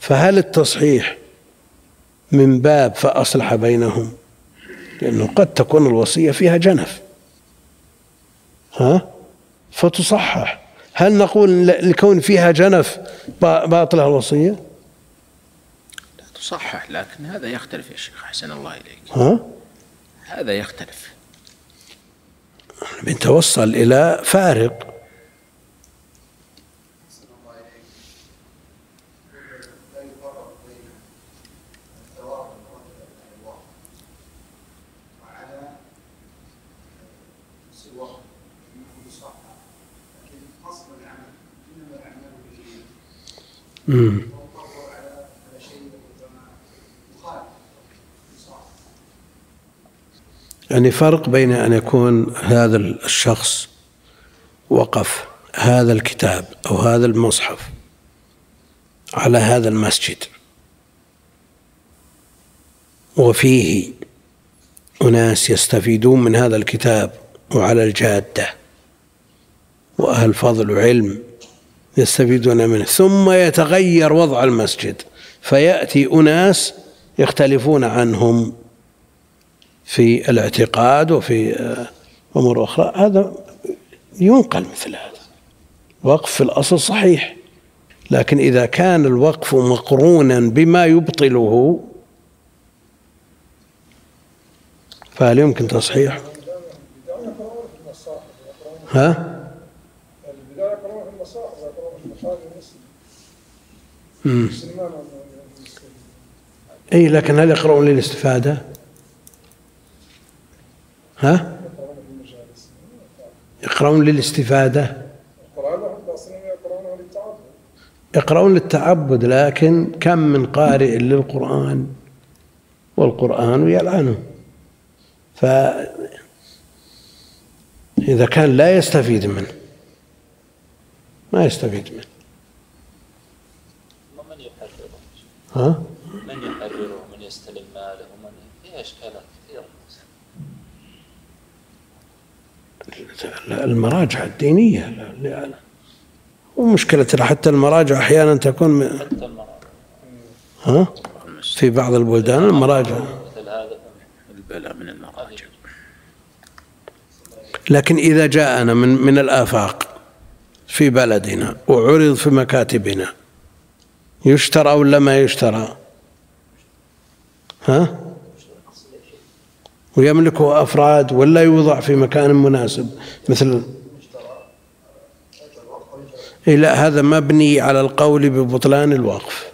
فهل التصحيح من باب فأصلح بينهم؟ لأنه قد تكون الوصية فيها جنف. ها؟ فتصحح. هل نقول لكون فيها جنف باطلة الوصية؟ لا تصحح لكن هذا يختلف يا شيخ أحسن الله إليك. ها؟ هذا يختلف. بنتوصل إلى فارق. يعني فرق بين أن يكون هذا الشخص وقف هذا الكتاب أو هذا المصحف على هذا المسجد. وفيه أناس يستفيدون من هذا الكتاب وعلى الجادة. وأهل فضل وعلم يستفيدون منه. ثم يتغير وضع المسجد. فيأتي أناس يختلفون عنهم في الاعتقاد وفي آه، أمور أخرى. هذا ينقل مثل هذا. وقف في الأصل صحيح. لكن إذا كان الوقف مقرونا بما يبطله فهل يمكن تصحيح؟ ها؟ اي لكن هل يقرؤون للاستفادة؟ ها؟ يقرؤون للتعبد يقرؤون للتعبد لكن كم من قارئ للقرآن؟ والقرآن يلعنه. فإذا كان لا يستفيد منه ما يستفيد منه ومن يحرره ها؟ من يحرره من يستلم ماله ومن فيها اشكالات كثيره المراجع الدينية. لا- لا- ومشكلة حتى المراجع أحيانا تكون م- ها؟ في بعض البلدان المراجع. مثل هذا. البلاء من المراجع. لكن إذا جاءنا من من الآفاق في بلدنا وعرض في مكاتبنا يشترى ولا ما يشترى؟ ها؟ ويملكه أفراد ولا يوضع في مكان مناسب مثل إيه لا هذا مبني على القول ببطلان الوقف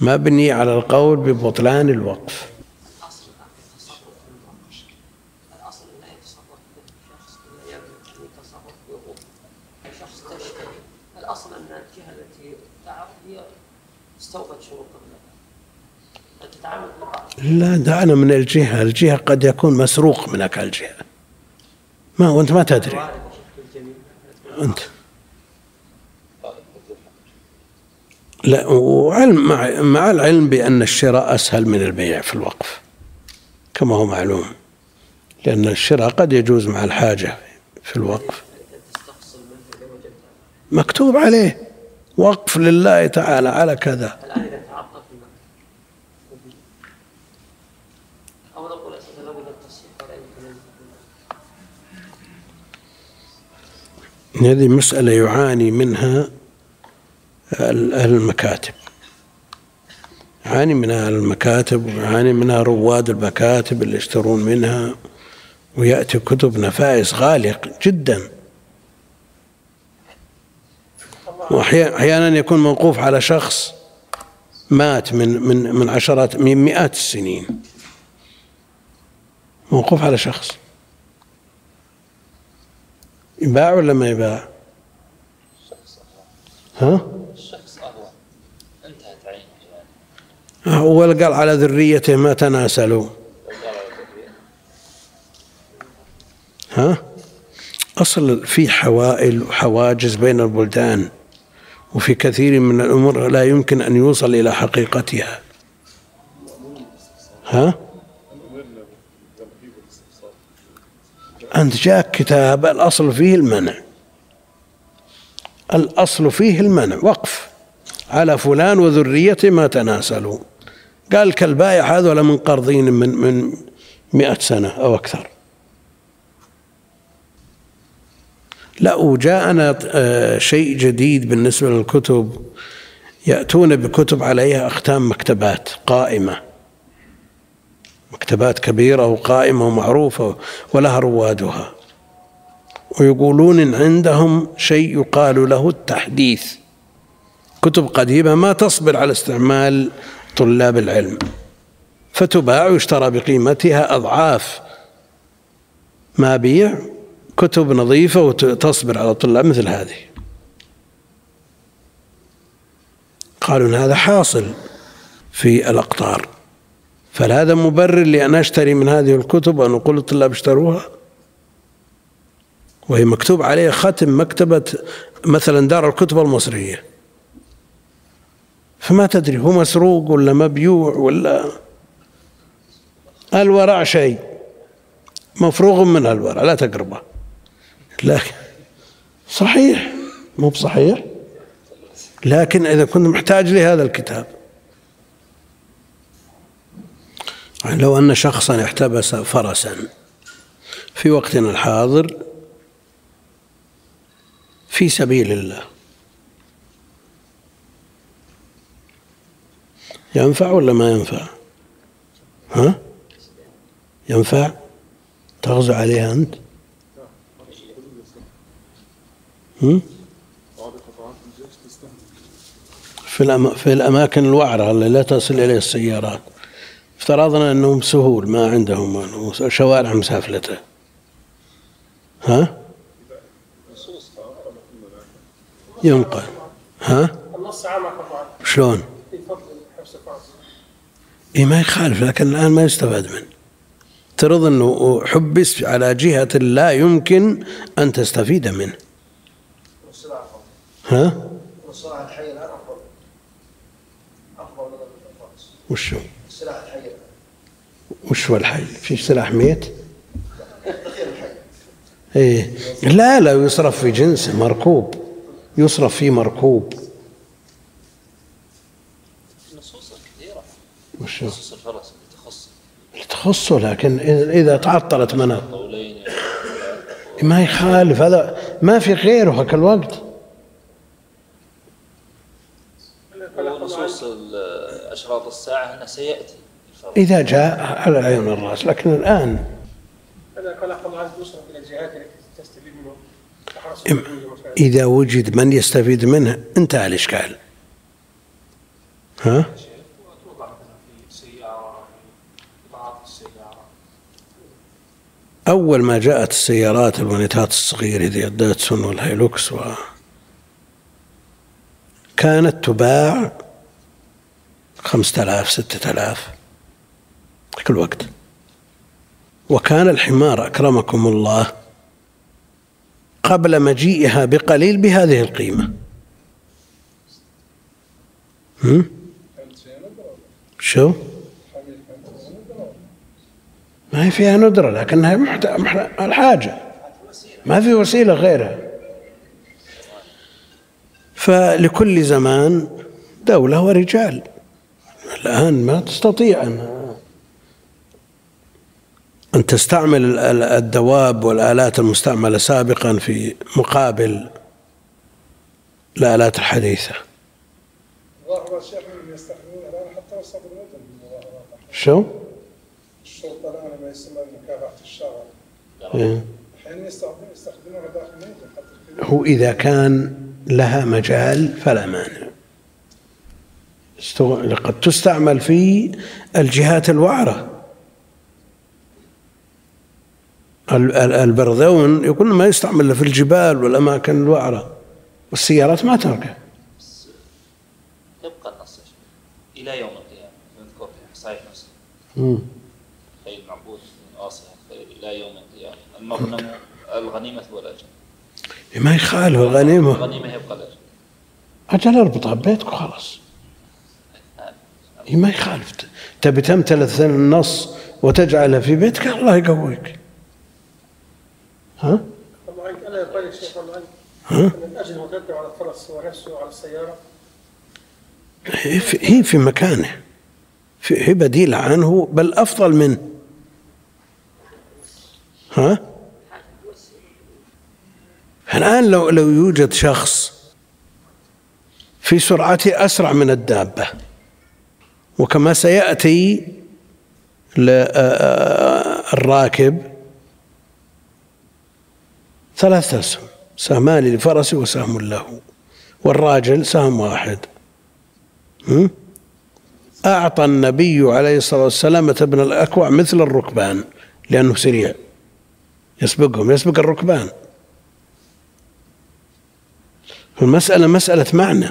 مبني على القول ببطلان الوقف لا دعنا من الجهة. الجهة قد يكون مسروق منك الجهة. ما وانت ما تدري. أنت. لا وعلم مع, مع العلم بأن الشراء أسهل من البيع في الوقف كما هو معلوم لأن الشراء قد يجوز مع الحاجة في الوقف. مكتوب عليه وقف لله تعالى على كذا الان اذا تعطل في المبلغ أو نقول أساسا لابد التصحيح ولا يمكن ان هذه مسألة يعاني منها أهل المكاتب. يعاني منها أهل المكاتب ويعاني منها رواد المكاتب اللي يشترون منها ويأتي كتب نفائس غالية جدا. وأحيانا يكون موقوف على شخص مات من من من عشرات من مئات السنين. موقوف على شخص. يباع ولا ما يباع؟ ها؟ الشخص انتهت عينه أول قال على ذريته ما تناسلوا ها؟ أصل في حوائل وحواجز بين البلدان وفي كثير من الأمور لا يمكن أن يوصل إلى حقيقتها ها؟ أنت جاءك كتاب الأصل فيه المنع. الأصل فيه المنع. وقف. على فلان وذريته ما تناسلوا. قال كالبائع هذول من قرضين من من مئة سنة أو أكثر. لا وجاءنا آه، شيء جديد بالنسبة للكتب. يأتون بكتب عليها أختام مكتبات قائمة. مكتبات كبيرة وقائمة ومعروفة ولها روادها. ويقولون إن عندهم شيء يقال له التحديث. كتب قديمة ما تصبر على استعمال طلاب العلم. فتباع ويشترى بقيمتها أضعاف. ما بيع؟ كتب نظيفة وتصبر على الطلاب مثل هذه. قالوا إن هذا حاصل في الأقطار. فهل هذا مبرر لأن أشتري من هذه الكتب وأن أقول للطلاب اشتروها. وهي مكتوب عليها ختم مكتبة مثلا دار الكتب المصرية. فما تدري هو مسروق ولا مبيوع ولا الورع شيء. مفروغ منها الورع لا تقربه. لكن صحيح مو بصحيح. لكن إذا كنت محتاج لهذا الكتاب لو أن شخصا احتبس فرسا في وقتنا الحاضر في سبيل الله ينفع ولا ما ينفع؟ ها؟ ينفع؟ تغزو عليها أنت؟ هم؟ في الأم... في الأماكن الوعرة اللي لا تصل إليها السيارات. افترضنا أنهم سهول ما عندهم شوارع مسافلته. ها؟ ينقل. ها؟ النص عام شلون؟ إيه ما يخالف لكن الآن ما يستفاد منه. افترض أنه حبس على جهة لا يمكن أن تستفيد منه. ها؟ والسلاح الحي الآن أفضل أفضل من الفرس وشو السلاح الحي الآن وش هو الحي؟ في سلاح ميت؟ إيه. لا لا يصرف في جنسه مركوب. يصرف في مركوب. النصوص كثيرة وشو نصوص الفرس اللي تخص. تخصه لكن إذا تعطلت مناط قولين ما يخالف هذا. ما في غيره هك الوقت ونصوص ال- أشراط الساعة أنه سيأتي. إذا جاء على عين الرأس لكن الآن هذا قال الله عز يصرف إلى الجهات التي تستفيد منه. إذا وجد من يستفيد منه انتهى الإشكال ها؟ أول ما جاءت السيارات الونيتات الصغيرة ذي الداتسون والهيلوكس و كانت تباع خمسة آلاف ستة آلاف. ذاك الوقت. وكان الحمار أكرمكم الله قبل مجيئها بقليل بهذه القيمة. هم؟ شو؟ ما هي فيها ندرة لكنها محت... محت... الحاجة. ما في وسيلة غيرها. فلكل زمان دولة ورجال. الآن ما تستطيع أن أن تستعمل ال- ال- الدواب والآلات المستعملة سابقا في مقابل الآلات الحديثة. شو؟ الشرطه الان ما يسمى يستخدمونها داخل حتى هو إذا كان لها مجال فلا مانع. استغ- قد تستعمل في الجهات الوعرة. البرذون يكون ما يستعمل في الجبال والأماكن الوعرة. والسيارات ما تركه. يبقى النص. إلى يوم القيامة. نذكر في صحيح مسلم. خيل معبود من آصية إلى يوم القيامة. المغنم الغنيمة والأجر ما يخالف الغنيمة. الغنيمة يبقى الأجر أجل اربطها ببيتك وخلاص. إيه ما يخالف. تبي تمتلث النص وتجعلها في بيتك الله يقويك. ها؟ الله عنك ألا يقال يا شيخ الله عنك ها؟ أن الأجر مترتب على الفرس ونفسه وعلى السيارة هي في, مكانه. هي بديلة عنه بل أفضل منه ها؟ الآن لو لو يوجد شخص في سرعته أسرع من الدابة وكما سيأتي للراكب ثلاث أسهم سهمان لفرسه وسهم له والراجل سهم واحد؟ أعطى النبي عليه الصلاة والسلام ابن الأكوع مثل الركبان لأنه سريع. يسبقهم يسبق الركبان. المسألة مسألة معنى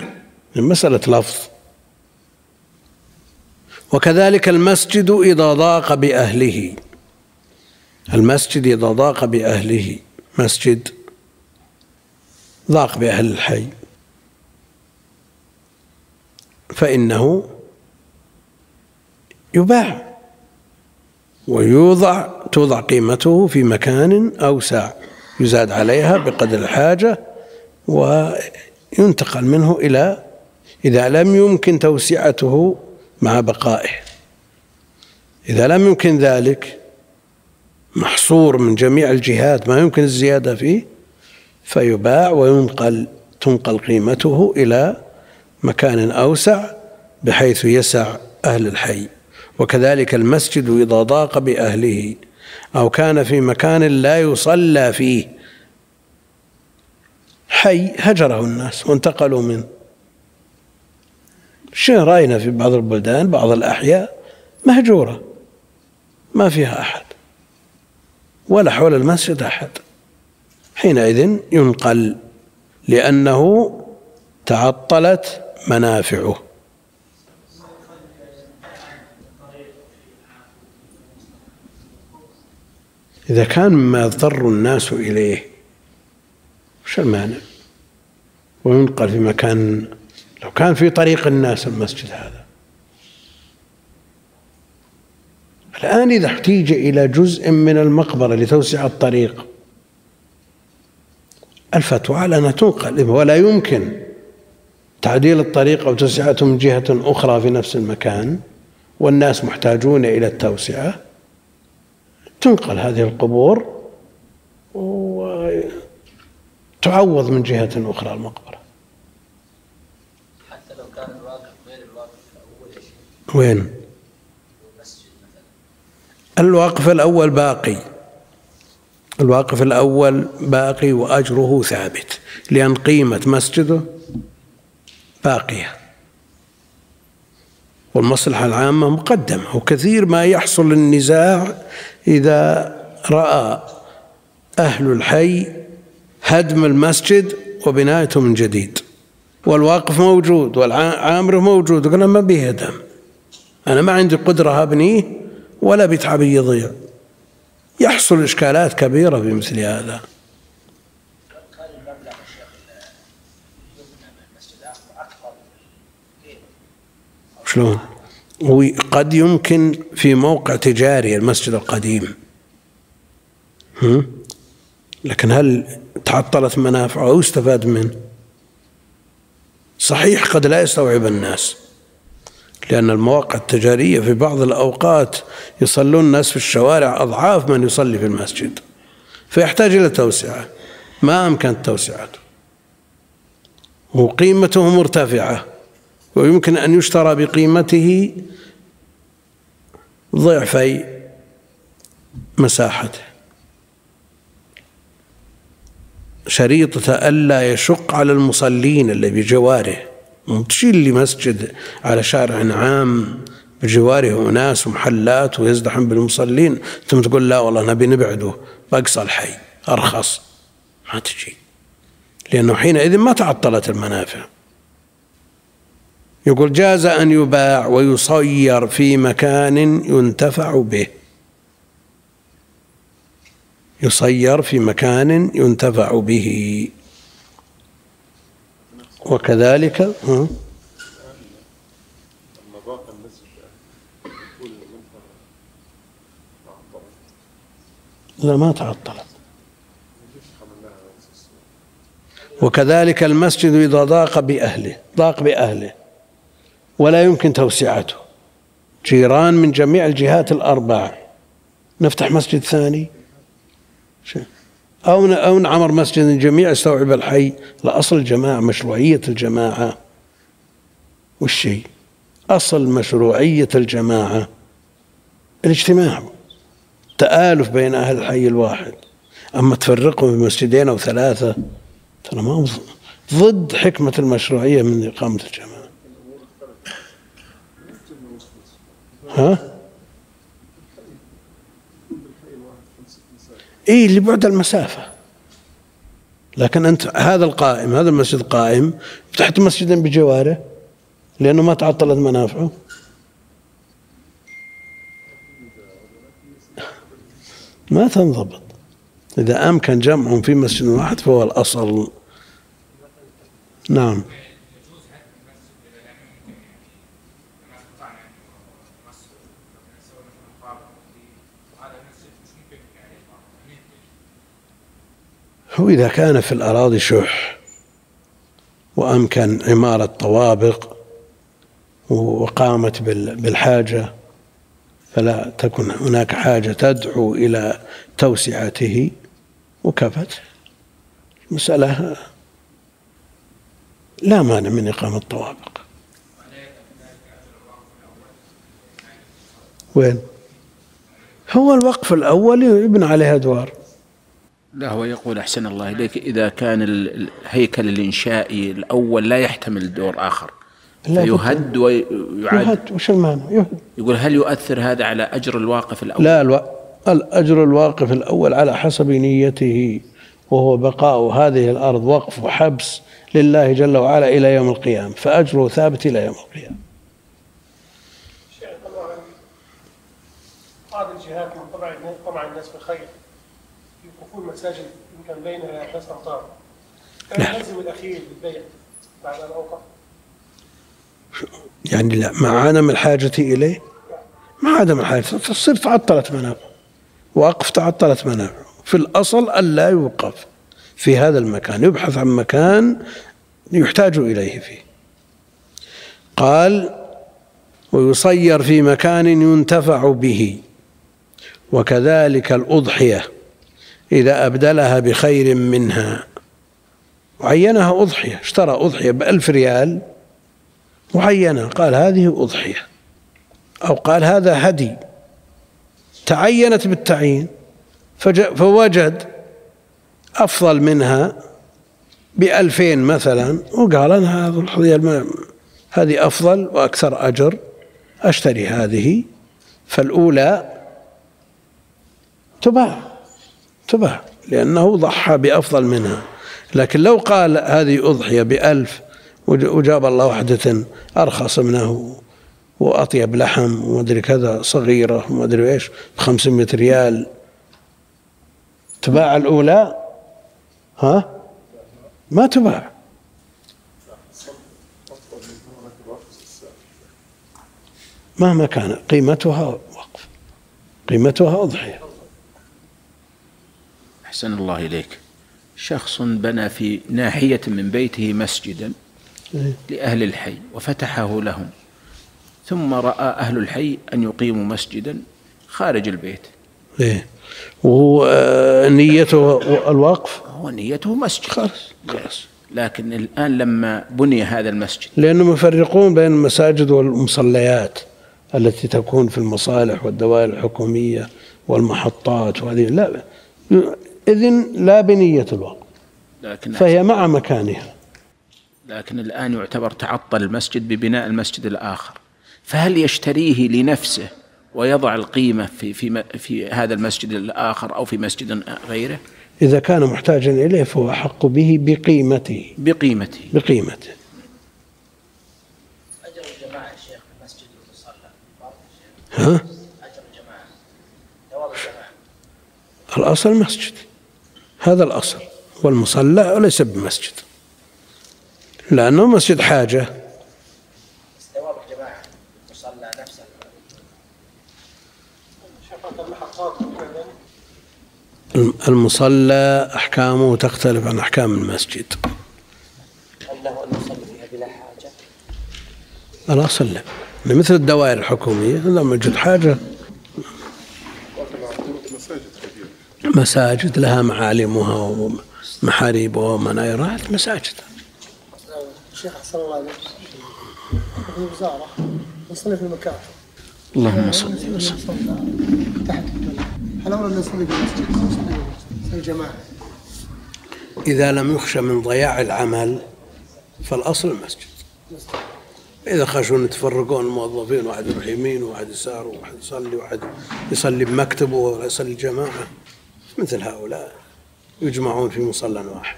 مسألة لفظ. وكذلك المسجد إذا ضاق بأهله. المسجد إذا ضاق بأهله. مسجد ضاق بأهل الحي. فإنه يباع ويوضع توضع قيمته في مكان أوسع يزاد عليها بقدر الحاجة وينتقل منه إلى إذا لم يمكن توسعته مع بقائه. إذا لم يمكن ذلك محصور من جميع الجهات ما يمكن الزيادة فيه. فيباع وينقل تنقل قيمته إلى مكان أوسع بحيث يسع أهل الحي. وكذلك المسجد إذا ضاق بأهله أو كان في مكان لا يصلى فيه. حي هجره الناس وانتقلوا منه. الشيء رأينا في بعض البلدان بعض الأحياء؟ مهجورة. ما فيها أحد. ولا حول المسجد أحد. حينئذ ينقل لأنه تعطلت منافعه. إذا كان مما يضطر الناس إليه وش المانع؟ وينقل في مكان لو كان في طريق الناس المسجد هذا. الآن إذا احتيج إلى جزء من المقبرة لتوسع الطريق الفتوى على أنها تنقل ولا يمكن تعديل الطريق أو توسعته من جهة أخرى في نفس المكان والناس محتاجون إلى التوسعة. تنقل هذه القبور وتعوض من جهة أخرى المقبرة. حتى لو كان الواقف غير شيخ وين؟ الواقف الأول باقي. الواقف الأول باقي وأجره ثابت. لأن قيمة مسجده باقية. والمصلحة العامة مقدمة. وكثير ما يحصل النزاع إذا رأى أهل الحي هدم المسجد وبنايته من جديد. والواقف موجود والعامر موجود. أنا ما بيهدم أنا ما عندي قدرة أبنيه ولا بتعبي يضيع. يحصل إشكالات كبيرة في مثل هذا؟ شلون؟ وقد يمكن في موقع تجاري المسجد القديم؟ لكن هل تعطلت منافعه أو استفاد منه؟ صحيح قد لا يستوعب الناس. لأن المواقع التجارية في بعض الأوقات يصلون الناس في الشوارع أضعاف من يصلي في المسجد فيحتاج إلى توسعة. ما أمكنت توسعته وقيمته مرتفعة ويمكن أن يشترى بقيمته ضعفي مساحته. شريطة ألا يشق على المصلين اللي بجواره. تشيل لي مسجد على شارع عام بجواره أناس ومحلات ويزدحم بالمصلين. ثم تقول لا والله نبي نبعده بأقصى الحي أرخص. ما تجي. لأنه حينئذ ما تعطلت المنافع. يقول جاز أن يباع ويصير في مكان ينتفع به. يصير في مكان ينتفع به. وكذلك ها؟ لا ما تعطلت. وكذلك المسجد إذا ضاق بأهله ضاق بأهله ولا يمكن توسعته. جيران من جميع الجهات الأربع نفتح مسجد ثاني؟ أو أو نعمر مسجد الجميع يستوعب الحي. لأصل الجماعة مشروعية الجماعة. والشيء أصل مشروعية الجماعة. الاجتماع تآلف بين أهل الحي الواحد. أما تفرقهم في مسجدين أو ثلاثة ترى ما ضد حكمة المشروعية من إقامة الجماعة. ها؟ اي لبعد المسافة. لكن أنت هذا القائم هذا المسجد قائم فتحت مسجدا بجواره لأنه ما تعطلت منافعه. ما تنضبط. إذا أمكن جمعهم في مسجد واحد فهو الأصل. نعم. هو إذا كان في الأراضي شح وأمكن عمارة طوابق وقامت بال- بالحاجة فلا تكن هناك حاجة تدعو إلى توسعته وكفت مسألة لا مانع من إقامة طوابق وين؟ هو الوقف الأول يبنى عليه أدوار. لا هو يقول أحسن الله إليك إذا كان ال- الهيكل الإنشائي الأول لا يحتمل دور آخر. لا فيهد ويعاد يهد وش المانع يهد. يقول هل يؤثر هذا على أجر الواقف الأول؟ لا ألو... الأجر الواقف الأول على حسب نيته وهو بقاء هذه الأرض وقف وحبس لله جل وعلا إلى يوم القيامة فأجره ثابت إلى يوم القيامة. بعض الجهات من طبع طمع الناس بالخير يوقفون مساجد يمكن بينها ثلاث امتار كان يلزم الأخير بالبيع بعد أن أوقف. يعني لا مع عدم الحاجة إليه؟ مع عدم الحاجة تصير تعطلت منافع وقف تعطلت منافع في الأصل ألا يوقف في هذا المكان يبحث عن مكان يحتاج إليه فيه. قال ويصير في مكان ينتفع به. وكذلك الأضحية. إذا أبدلها بخير منها. وعينها أضحية. اشترى أضحية بألف ريال وعينها. قال هذه أضحية. أو قال هذا هدي. تعينت بالتعيين. فوجد أفضل منها بألفين مثلا. وقال أنا الأضحية الم- هذه أفضل وأكثر أجر. أشتري هذه. فالأولى تباع. تباع لأنه ضحى بأفضل منها. لكن لو قال هذه أضحية بألف وج- وجاب الله واحدة أرخص منه وأطيب لحم ومدري كذا صغيرة ومدري إيش بخمسمائة ريال. تباع الأولى؟ ها؟ ما تباع. مهما كان قيمتها وقف. قيمتها أضحية. أحسن الله إليك. شخص بنى في ناحية من بيته مسجدا إيه. لأهل الحي وفتحه لهم. ثم رأى أهل الحي أن يقيموا مسجدا خارج البيت. إيه. وهو آه، نيته الوقف؟ هو نيته مسجد. خلاص. خلاص لكن الآن لما بني هذا المسجد. لأنهم يفرقون بين المساجد والمصليات التي تكون في المصالح والدوائر الحكومية والمحطات وهذه. لا إذن لا بنية الوقف لكن فهي مع مكانها. لكن الآن يعتبر تعطل المسجد ببناء المسجد الآخر. فهل يشتريه لنفسه ويضع القيمة في في في هذا المسجد الآخر أو في مسجد غيره؟ إذا كان محتاجا إليه فهو أحق به بقيمته. بقيمته. بقيمته. أجر الجماعة يا شيخ في المسجد؟ ها؟ أجر الجماعة. ثواب الجماعة. الأصل مسجد. هذا الأصل. والمصلى وليس بمسجد. لأنه مسجد حاجة. المصلى أحكامه تختلف عن أحكام المسجد؟ الأصل لا. مثل الدوائر الحكومية لما يوجد حاجة مساجد لها معالمها ومحاريبها ومنايرها مساجد. الشيخ أحسن الله عليك في الوزاره نصلي في المكاتب. اللهم صل وسلم. تحت هل اولى ان نصلي في المسجد؟ أو نصلي في المسجد؟ الجماعه إذا لم يخشى من ضياع العمل فالأصل المسجد. إذا خشوا أن يتفرقون الموظفين واحد يروح يمين وواحد يسار وواحد يصلي وواحد يصلي بمكتبه ولا يصلي جماعة. مثل هؤلاء يجمعون في مصلى واحد.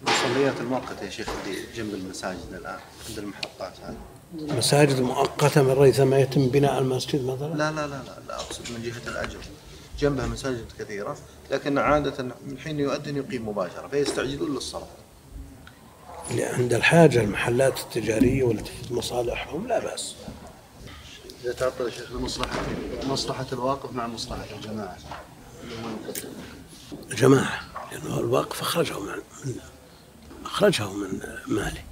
المصليات المؤقتة يا شيخ اللي جنب المساجد الآن عند المحطات هذه. مساجد مؤقتة من ريث ما يتم بناء المسجد مثلا؟ لا لا لا لا, لا أقصد من جهة الأجر. جنبها مساجد كثيرة لكن عادة من حين يؤذن يقيم مباشرة فيستعجلون للصلاة. عند الحاجة المحلات التجارية والتي في مصالحهم لا بأس. إذا تعطل يا شيخ المصلحة مصلحة الواقف مع مصلحة الجماعة. جماعة لأنه الوقف أخرجه من أخرجه من ماله